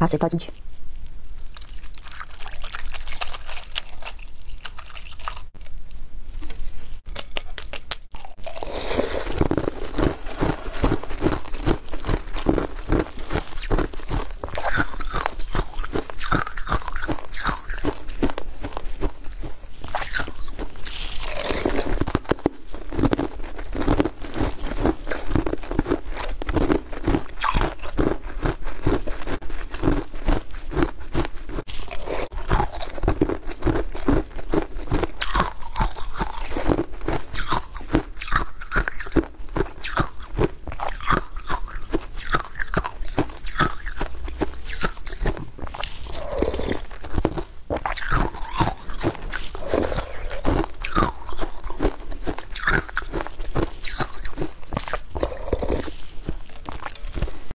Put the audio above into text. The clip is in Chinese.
把水倒进去。